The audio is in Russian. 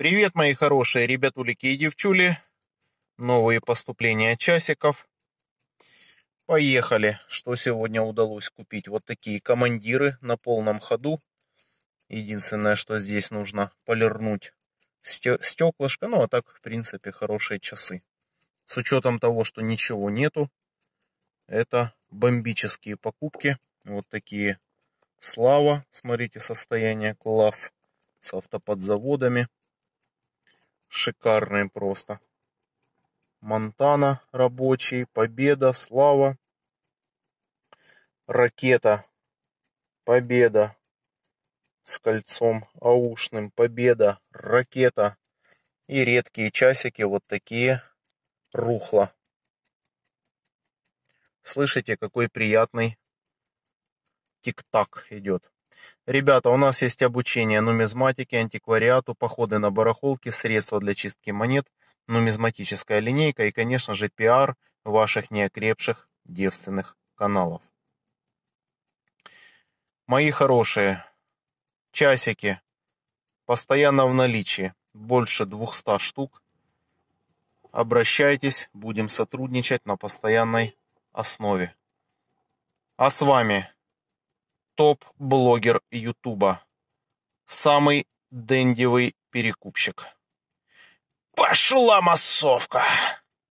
Привет, мои хорошие ребятулики и девчули. Новые поступления часиков. Поехали. Что сегодня удалось купить? Вот такие командиры на полном ходу. Единственное, что здесь нужно полирнуть стеклышко. Ну, а так, в принципе, хорошие часы. С учетом того, что ничего нету, это бомбические покупки. Вот такие Слава. Смотрите, состояние класс. С автоподзаводами. Шикарные просто. Монтана рабочий, Победа, Слава. Ракета, Победа с кольцом аушным, Победа, Ракета и редкие часики вот такие рухла. Слышите, какой приятный тик-так идет. Ребята, у нас есть обучение нумизматике, антиквариату, походы на барахолки, средства для чистки монет, нумизматическая линейка и, конечно же, пиар ваших неокрепших девственных каналов. Мои хорошие, часики постоянно в наличии, больше 200 штук. Обращайтесь, будем сотрудничать на постоянной основе. А с вами топ-блогер Ютуба. Самый дендевый перекупщик. Пошла массовка!